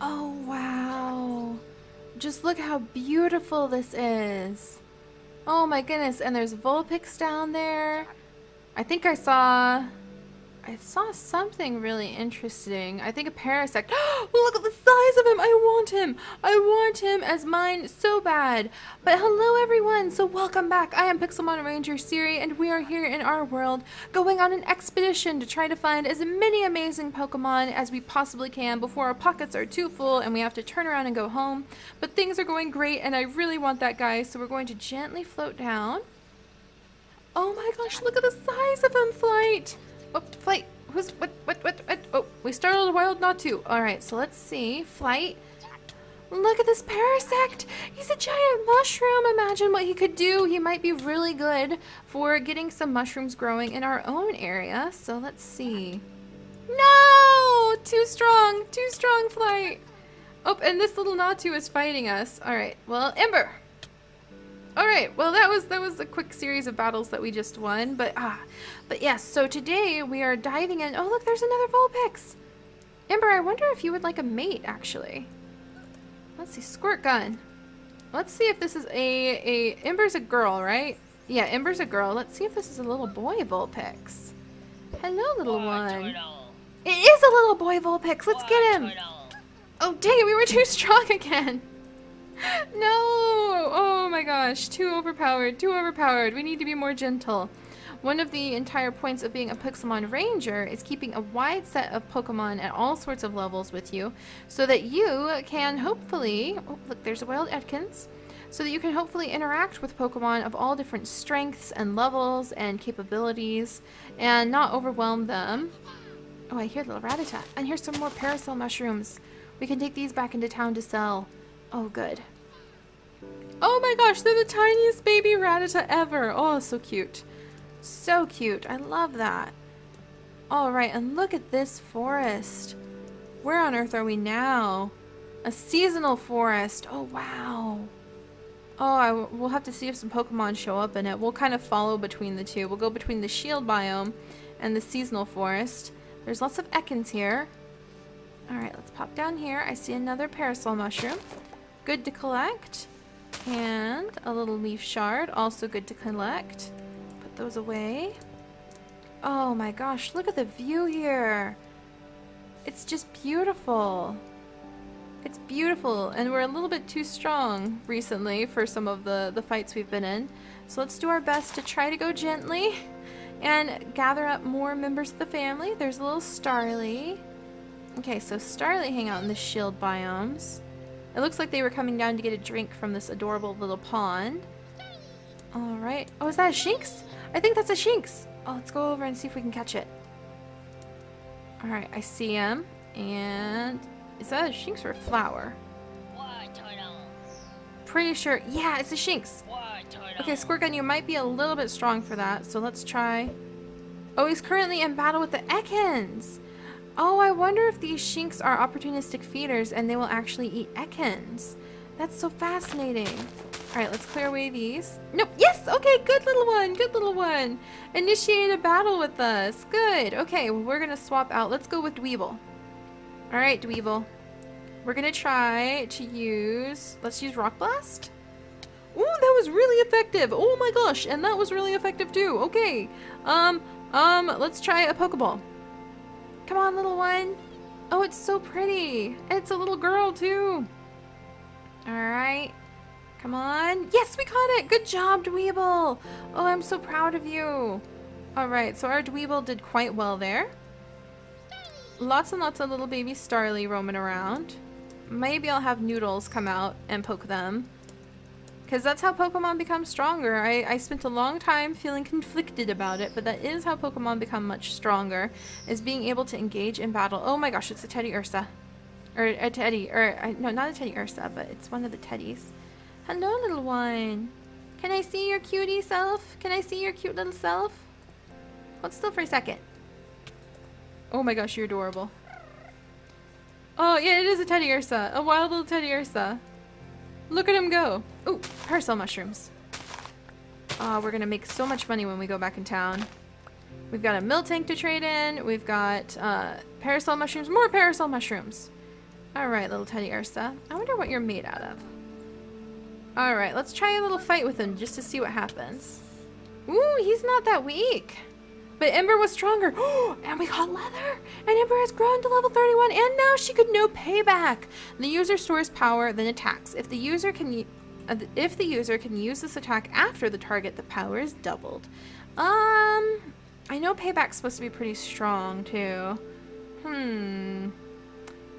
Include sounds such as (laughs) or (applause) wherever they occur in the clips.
Oh, wow. Just look how beautiful this is. Oh my goodness, and there's Vulpix down there. I think I saw... I saw something really interesting. I think a Parasect. (gasps) Look at the size of him! I want him! I want him as mine so bad! But hello everyone! So welcome back! I am Pixelmon Ranger Seri and we are here in our world going on an expedition to try to find as many amazing Pokemon as we possibly can before our pockets are too full and we have to turn around and go home. But things are going great and I really want that guy so we're going to gently float down. Oh my gosh, look at the size of him, Flight! Oh, Flight! Who's, what, what, what, what? Oh, we startled a wild Natu. Alright, so let's see. Flight. Look at this Parasect! He's a giant mushroom! Imagine what he could do! He might be really good for getting some mushrooms growing in our own area. So let's see. No! Too strong! Too strong, Flight! Oh, and this little Natu is fighting us. Alright, well, Ember! Alright, well that was that was a quick series of battles that we just won, but ah, but yes, so today we are diving in. Oh look, there's another Vulpix! Ember, I wonder if you would like a mate, actually. Let's see, Squirt Gun. Let's see if this is a, a, Ember's a girl, right? Yeah, Ember's a girl. Let's see if this is a little boy Vulpix. Hello, little boy one. Turtle. It is a little boy Vulpix. Let's get him. Turtle. Oh, dang it, we were too strong again. (laughs) no! Oh my gosh, too overpowered, too overpowered. We need to be more gentle. One of the entire points of being a Pixelmon Ranger is keeping a wide set of Pokemon at all sorts of levels with you so that you can hopefully... Oh, look, there's a Wild Ekans. So that you can hopefully interact with Pokemon of all different strengths and levels and capabilities and not overwhelm them. Oh, I hear the Rattata. And here's some more Parasol Mushrooms. We can take these back into town to sell. Oh, good. Oh my gosh, they're the tiniest baby Rattata ever. Oh, so cute. So cute. I love that. Alright, and look at this forest. Where on earth are we now? A seasonal forest. Oh, wow. Oh, I, we'll have to see if some Pokemon show up in it. We'll kind of follow between the two. We'll go between the shield biome and the seasonal forest. There's lots of Ekans here. Alright, let's pop down here. I see another Parasol Mushroom. Good to collect. And a little leaf shard, also good to collect. Put those away. Oh my gosh, look at the view here. It's just beautiful. It's beautiful, and we're a little bit too strong recently for some of the, the fights we've been in. So let's do our best to try to go gently and gather up more members of the family. There's a little Starly. Okay, so Starly hang out in the shield biomes. It looks like they were coming down to get a drink from this adorable little pond. Alright. Oh, is that a Shinx? I think that's a Shinx. Oh, let's go over and see if we can catch it. Alright, I see him. And is that a Shinx or a flower? Pretty sure. Yeah, it's a Shinx. Okay, Squirtgun, you might be a little bit strong for that, so let's try. Oh, he's currently in battle with the Ekans. Oh, I wonder if these Shinx are opportunistic feeders and they will actually eat Ekans. That's so fascinating. Alright, let's clear away these. Nope, yes! Okay, good little one, good little one. Initiate a battle with us. Good. Okay, well, we're gonna swap out. Let's go with Dwebble. Alright, Dwebble. We're gonna try to use... Let's use Rock Blast? Ooh, that was really effective! Oh my gosh, and that was really effective too. Okay. Um, um, let's try a Pokeball. Come on, little one. Oh, it's so pretty. It's a little girl, too. Alright. Come on. Yes, we caught it. Good job, Dwebble. Oh, I'm so proud of you. Alright, so our Dwebble did quite well there. Lots and lots of little baby Starly roaming around. Maybe I'll have Noodles come out and poke them. Because that's how Pokemon become stronger. I, I spent a long time feeling conflicted about it, but that is how Pokemon become much stronger, is being able to engage in battle. Oh my gosh, it's a Teddiursa. Or a Teddy, or, I, no, not a Teddiursa, but it's one of the Teddies. Hello, little one. Can I see your cutie self? Can I see your cute little self? Hold still for a second. Oh my gosh, you're adorable. Oh, yeah, it is a Teddiursa. A wild little Teddiursa. Look at him go. Oh, parasol mushrooms. Oh, we're gonna make so much money when we go back in town. We've got a Miltank to trade in. We've got uh, parasol mushrooms. More parasol mushrooms. Alright, little Teddiursa. I wonder what you're made out of. Alright, let's try a little fight with him just to see what happens. Ooh, he's not that weak. But Ember was stronger. (gasps) and we got leather. And Ember has grown to level 31. And now she could know payback. The user stores power, then attacks. If the user can uh, if the user can use this attack after the target, the power is doubled. Um, I know payback's supposed to be pretty strong too. Hmm.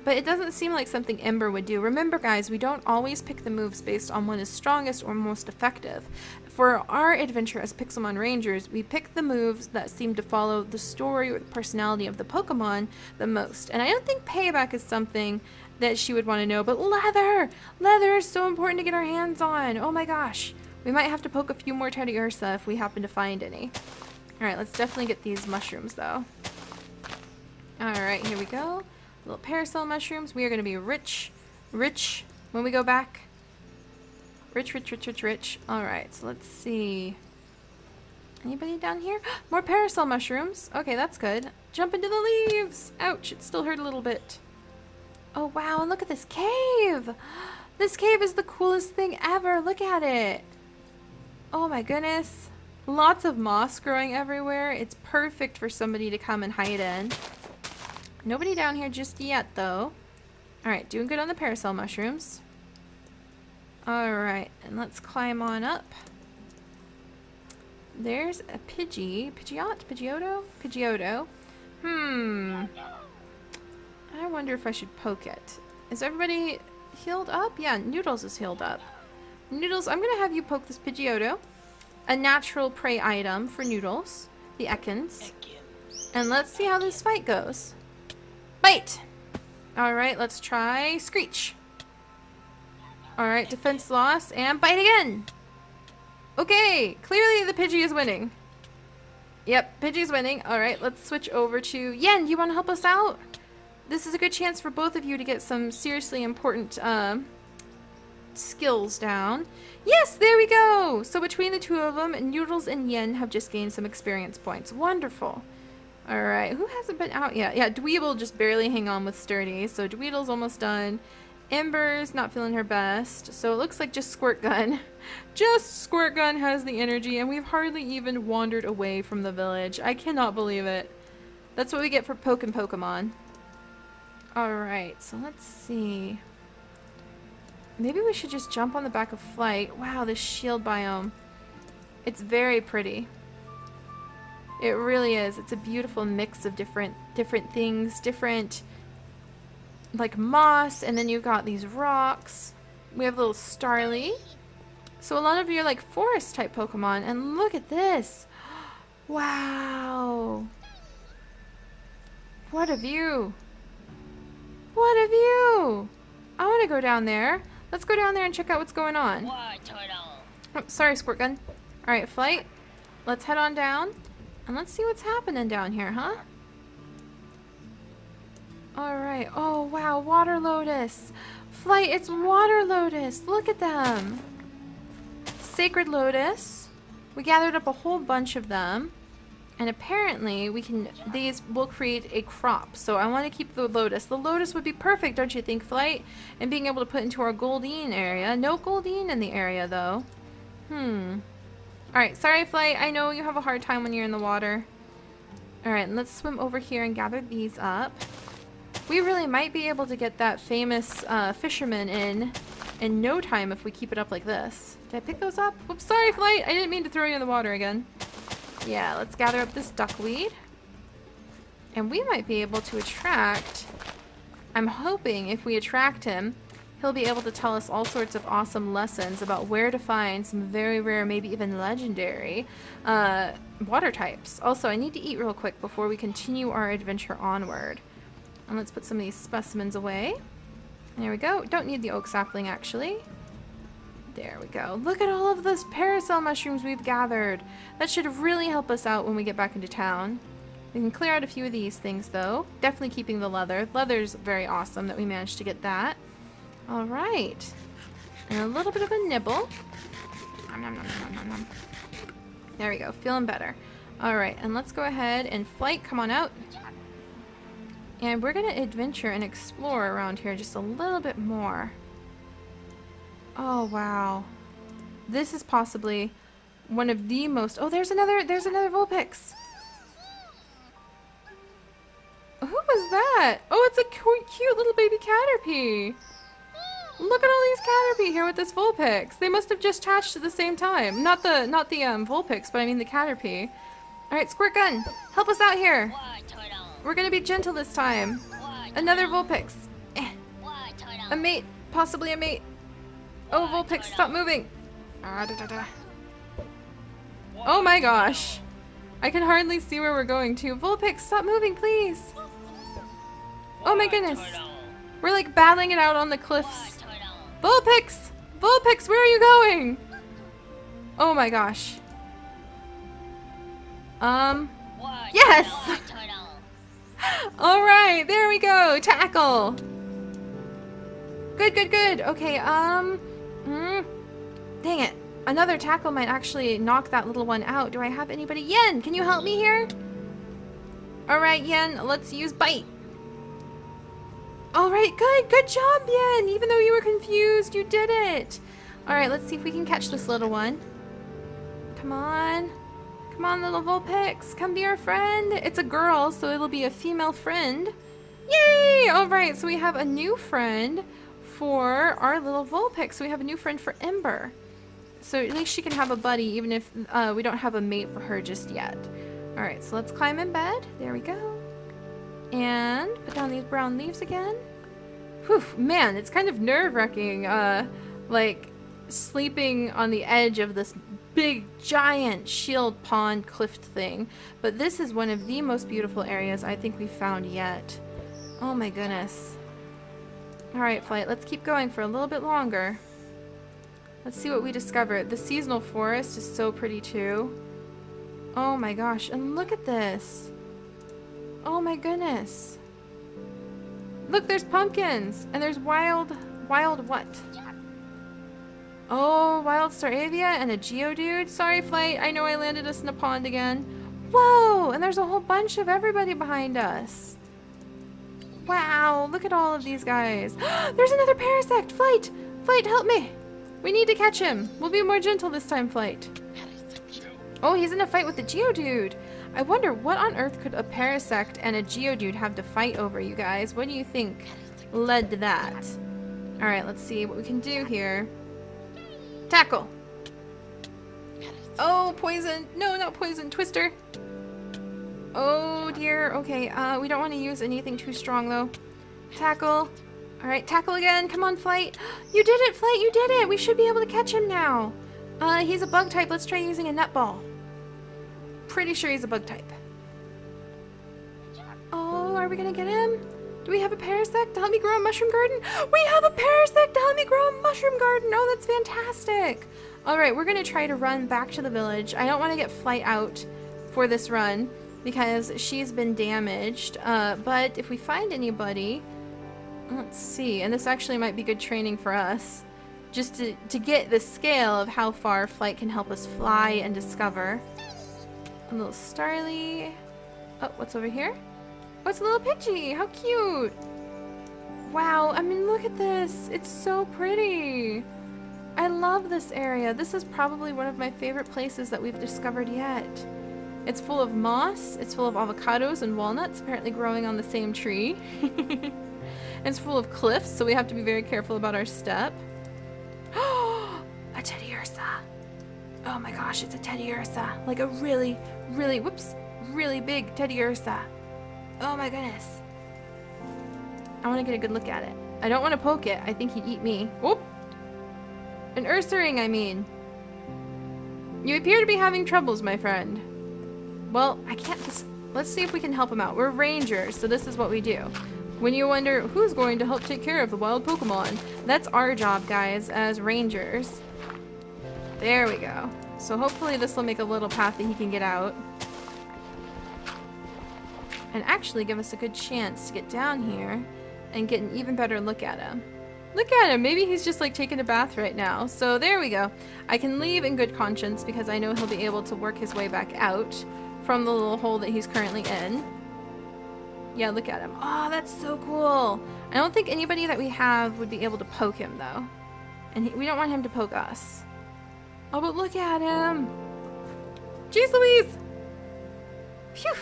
But it doesn't seem like something Ember would do. Remember guys, we don't always pick the moves based on what is strongest or most effective. For our adventure as Pixelmon Rangers, we pick the moves that seem to follow the story or the personality of the Pokemon the most. And I don't think Payback is something that she would want to know, but leather! Leather is so important to get our hands on! Oh my gosh! We might have to poke a few more Teddiursa if we happen to find any. Alright, let's definitely get these mushrooms though. Alright, here we go. Little parasol mushrooms. We are going to be rich, rich when we go back. Rich, rich, rich, rich, rich. Alright, so let's see. Anybody down here? (gasps) More parasol mushrooms. Okay, that's good. Jump into the leaves. Ouch, it still hurt a little bit. Oh, wow, and look at this cave. (gasps) This cave is the coolest thing ever. Look at it. Oh my goodness. Lots of moss growing everywhere. It's perfect for somebody to come and hide in. Nobody down here just yet, though. Alright, doing good on the parasol mushrooms. Alright, and let's climb on up. There's a Pidgey. Pidgeot? Pidgeotto? Pidgeotto. Hmm. I wonder if I should poke it. Is everybody healed up? Yeah, Noodles is healed up. Noodles, I'm going to have you poke this Pidgeotto. A natural prey item for Noodles. The Ekans. And let's see how this fight goes. Bite! Alright, let's try Screech. Alright, defense loss, and bite again! Okay, clearly the Pidgey is winning. Yep, Pidgey's winning. Alright, let's switch over to Yen. You want to help us out? This is a good chance for both of you to get some seriously important uh, skills down. Yes, there we go! So between the two of them, Noodles and Yen have just gained some experience points. Wonderful. Alright, who hasn't been out yet? Yeah, Dwebble just barely hang on with Sturdy, so Dwebble's almost done. Ember's not feeling her best, so it looks like just Squirt Gun. (laughs) just Squirt Gun has the energy, and we've hardly even wandered away from the village. I cannot believe it. That's what we get for poking Pokemon. Alright, so let's see. Maybe we should just jump on the back of Flight. Wow, this shield biome. It's very pretty. It really is. It's a beautiful mix of different different things, different like moss, and then you've got these rocks. We have little Starly. So a lot of you are like forest type Pokemon, and look at this. (gasps) Wow. What a view. What a view. I want to go down there. Let's go down there and check out what's going on. Oh, sorry, Squirt Gun. Alright, Flight. Let's head on down. And let's see what's happening down here, huh? Alright. Oh, wow. Water Lotus. Flight, it's Water Lotus. Look at them. Sacred Lotus. We gathered up a whole bunch of them. And apparently, we can these will create a crop. So I want to keep the lotus. The lotus would be perfect, don't you think, Flight? And being able to put into our Goldeen area. No Goldeen in the area, though. Hmm. Alright, sorry Flight, I know you have a hard time when you're in the water. Alright, let's swim over here and gather these up. We really might be able to get that famous uh, fisherman in in no time if we keep it up like this. Did I pick those up? Whoops, sorry Flight, I didn't mean to throw you in the water again. Yeah, let's gather up this duckweed. And we might be able to attract... I'm hoping if we attract him, He'll be able to tell us all sorts of awesome lessons about where to find some very rare, maybe even legendary uh, water types. Also, I need to eat real quick before we continue our adventure onward. And let's put some of these specimens away. There we go. Don't need the oak sapling, actually. There we go. Look at all of those parasol mushrooms we've gathered. That should really help us out when we get back into town. We can clear out a few of these things, though. Definitely keeping the leather. Leather's very awesome that we managed to get that. All right. And a little bit of a nibble. Nom, nom, nom, there we go. Feeling better. All right. And let's go ahead and flight. Come on out. And we're going to adventure and explore around here just a little bit more. Oh, wow. This is possibly one of the most... Oh, there's another, there's another Vulpix. Who was that? Oh, it's a cute little baby Caterpie. Look at all these Caterpie here with this Vulpix. They must have just hatched at the same time. Not the not the um, Vulpix, but I mean the Caterpie. All right, Squirt Gun, help us out here. We're gonna be gentle this time. Another Vulpix. Eh. A mate, possibly a mate. Oh, Vulpix, stop moving. Ah. Oh my gosh. I can hardly see where we're going to. Vulpix, stop moving, please. Oh my goodness. We're like battling it out on the cliffs. Vulpix! Vulpix, where are you going? Oh my gosh. Um. Yes! (laughs) Alright, there we go. Tackle. Good, good, good. Okay, um. Mm, dang it. Another tackle might actually knock that little one out. Do I have anybody? Yen, can you help me here? Alright, Yen, let's use bite. Alright, good. Good job, Yen. Even though you were confused, you did it. Alright, let's see if we can catch this little one. Come on. Come on, little Vulpix. Come be our friend. It's a girl, so it'll be a female friend. Yay! Alright, so we have a new friend for our little Vulpix. We have a new friend for Ember. So at least she can have a buddy, even if uh, we don't have a mate for her just yet. Alright, so let's climb in bed. There we go. And put down these brown leaves again. Whew, man, it's kind of nerve-wracking, uh, like, sleeping on the edge of this big, giant shield pond cliff thing. But this is one of the most beautiful areas I think we've found yet. Oh my goodness. Alright, Flight, let's keep going for a little bit longer. Let's see what we discover. The seasonal forest is so pretty too. Oh my gosh, and look at this. Oh my goodness. Look, there's pumpkins. And there's wild, wild what? Oh, wild Staravia and a Geodude. Sorry, Flight. I know I landed us in a pond again. Whoa, and there's a whole bunch of everybody behind us. Wow, look at all of these guys. (gasps) there's another Parasect. Flight, Flight, help me. We need to catch him. We'll be more gentle this time, Flight. Oh, he's in a fight with the Geodude. I wonder what on earth could a Parasect and a Geodude have to fight over, you guys? What do you think led to that? Alright, let's see what we can do here. Tackle! Oh, poison! No, not poison! Twister! Oh dear, okay, uh, we don't want to use anything too strong though. Tackle. Alright, tackle again. Come on, Flight. (gasps) You did it, Flight, you did it! We should be able to catch him now. Uh, he's a bug type. Let's try using a Net Ball pretty sure he's a bug type. Oh, are we gonna get him? Do we have a parasect to help me grow a mushroom garden? We have a parasect to help me grow a mushroom garden! Oh, that's fantastic! Alright, we're gonna try to run back to the village. I don't want to get Flight out for this run because she's been damaged. Uh, but if we find anybody... Let's see, and this actually might be good training for us. Just to, to get the scale of how far Flight can help us fly and discover. A little Starly. Oh, what's over here? Oh, it's a little Pidgey. How cute. Wow, I mean, look at this. It's so pretty. I love this area. This is probably one of my favorite places that we've discovered yet. It's full of moss. It's full of avocados and walnuts, apparently growing on the same tree. (laughs) it's full of cliffs, so we have to be very careful about our step. (gasps) a Teddiursa. Oh my gosh, it's a Teddiursa. Like a really, really, whoops, really big Teddiursa. Oh my goodness. I want to get a good look at it. I don't want to poke it. I think he'd eat me. Whoop! An Ursaring, I mean. You appear to be having troubles, my friend. Well, I can't just... Let's see if we can help him out. We're rangers, so this is what we do. When you wonder who's going to help take care of the wild Pokemon, that's our job, guys, as rangers. There we go. So hopefully this will make a little path that he can get out. And actually give us a good chance to get down here and get an even better look at him. Look at him! Maybe he's just like taking a bath right now. So there we go. I can leave in good conscience because I know he'll be able to work his way back out from the little hole that he's currently in. Yeah, look at him. Oh, that's so cool. I don't think anybody that we have would be able to poke him, though. And he, we don't want him to poke us. Oh, but look at him. Jeez Louise! Phew!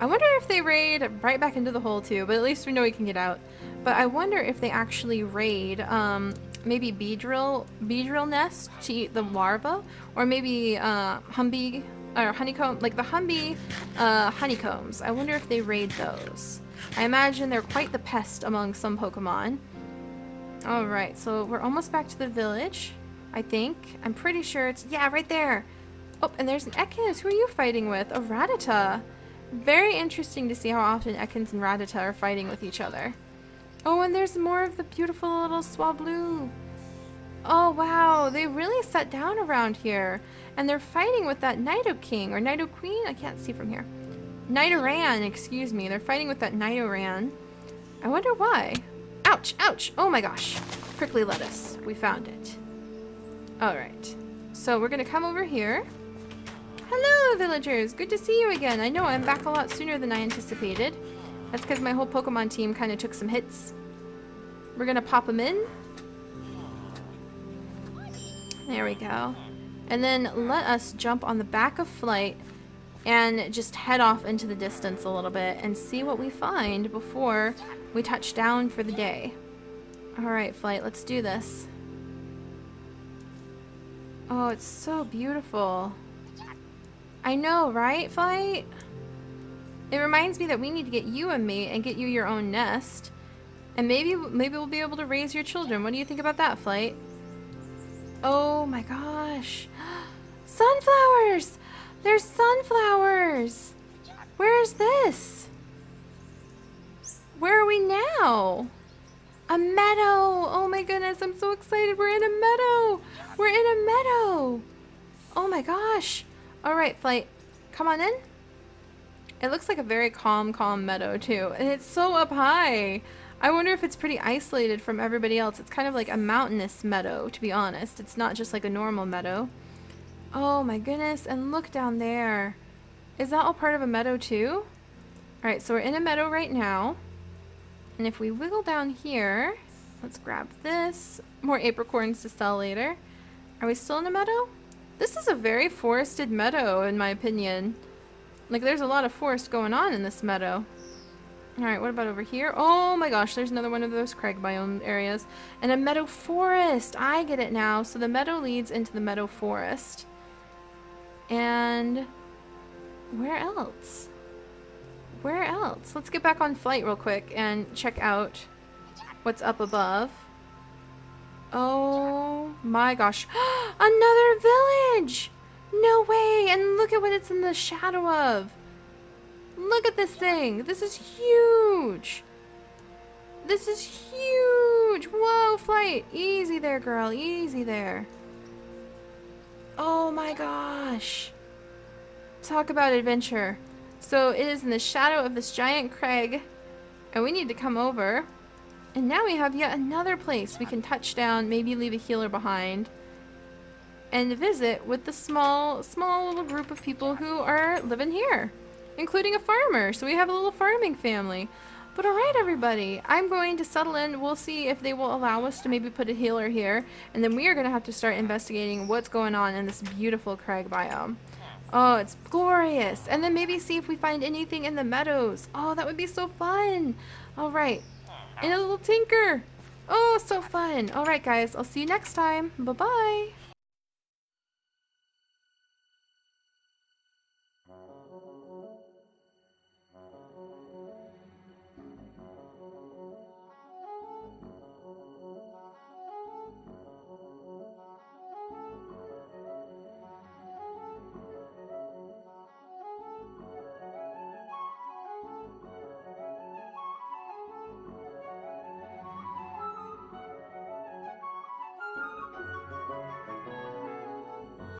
I wonder if they raid right back into the hole, too. But at least we know we can get out. But I wonder if they actually raid, um, maybe beedrill, beedrill nest to eat the larva. Or maybe, uh, humbee or honeycomb, like the Humby uh, honeycombs. I wonder if they raid those. I imagine they're quite the pest among some Pokemon. Alright, so we're almost back to the village, I think. I'm pretty sure it's, yeah, right there. Oh, and there's an Ekans. Who are you fighting with? Oh, A Rattata. Very interesting to see how often Ekans and Rattata are fighting with each other. Oh, and there's more of the beautiful little Swablu. Oh, wow. They really set down around here. And they're fighting with that Nidoking or Nidoqueen. I can't see from here. Nidoran, excuse me. They're fighting with that Nidoran. I wonder why. Ouch, ouch. Oh my gosh. Prickly lettuce. We found it. Alright. So we're to come over here. Hello, villagers. Good to see you again. I know I'm back a lot sooner than I anticipated. That's because my whole Pokemon team kind of took some hits. We're to pop them in. There we go. And then let us jump on the back of Flight and just head off into the distance a little bit and see what we find before we touch down for the day. Alright, Flight, let's do this. Oh, it's so beautiful. I know, right, Flight? It reminds me that we need to get you a mate and get you your own nest. And maybe maybe we'll be able to raise your children. What do you think about that, Flight? Oh my gosh. (gasps) Sunflowers! There's sunflowers! Where is this? Where are we now? A meadow! Oh my goodness, I'm so excited. We're in a meadow! We're in a meadow! Oh my gosh. Alright, Flight. Come on in. It looks like a very calm, calm meadow too. And it's so up high. I wonder if it's pretty isolated from everybody else. It's kind of like a mountainous meadow, to be honest. It's not just like a normal meadow. Oh my goodness, and look down there. Is that all part of a meadow too? Alright, so we're in a meadow right now. And if we wiggle down here, let's grab this. More apricorns to sell later. Are we still in a meadow? This is a very forested meadow, in my opinion. Like, there's a lot of forest going on in this meadow. Alright, what about over here? Oh my gosh, there's another one of those crag biome areas. And a meadow forest! I get it now. So the meadow leads into the meadow forest. And where else? Where else? Let's get back on flight real quick and check out what's up above. Oh my gosh. (gasps) Another village! No way! And look at what it's in the shadow of. Look at this thing. This is huge. This is huge. Whoa, flight. Easy there, girl. Easy there. Oh my gosh. Talk about adventure. So it is in the shadow of this giant crag. And we need to come over. And now we have yet another place we can touch down, maybe leave a healer behind. And visit with the small, small little group of people who are living here including a farmer. So we have a little farming family. But alright everybody, I'm going to settle in. We'll see if they will allow us to maybe put a healer here. And then we are going to have to start investigating what's going on in this beautiful crag biome. Oh, it's glorious. And then maybe see if we find anything in the meadows. Oh, that would be so fun. Alright. And a little tinker. Oh, so fun. Alright guys, I'll see you next time. Bye-bye.